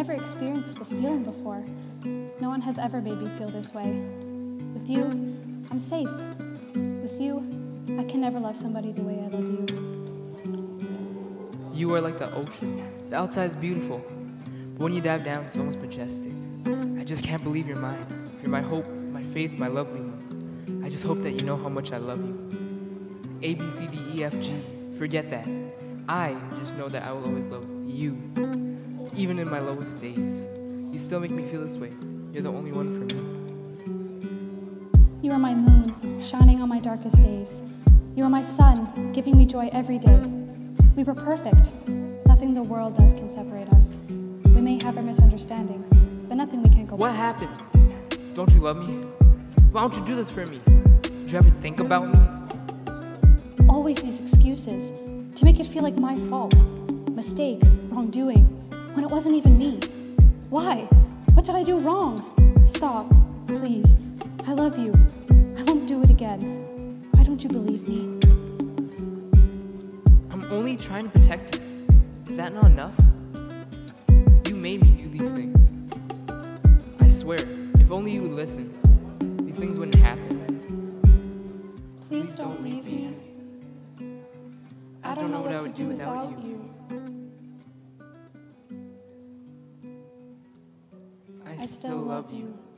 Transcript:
never experienced this feeling before. No one has ever made me feel this way. With you, I'm safe. With you, I can never love somebody the way I love you. You are like the ocean. The outside is beautiful, but when you dive down, it's almost majestic. I just can't believe you're mine. You're my hope, my faith, my lovely one. I just hope that you know how much I love you. A, B, C, D, E, F, G. Forget that. I just know that I will always love you. Even in my lowest days. You still make me feel this way. You're the only one for me. You are my moon, shining on my darkest days. You are my sun, giving me joy every day. We were perfect. Nothing the world does can separate us. We may have our misunderstandings, but nothing we can't go What back. happened? Don't you love me? Why don't you do this for me? Did you ever think about me? Always these excuses to make it feel like my fault. Mistake, wrongdoing, when it wasn't even me. Why? What did I do wrong? Stop, please. I love you. I won't do it again. Why don't you believe me? I'm only trying to protect you. Is that not enough? You made me do these things. I swear, if only you would listen, these things wouldn't happen. Please don't leave me. I don't know what to do without you. I still love you.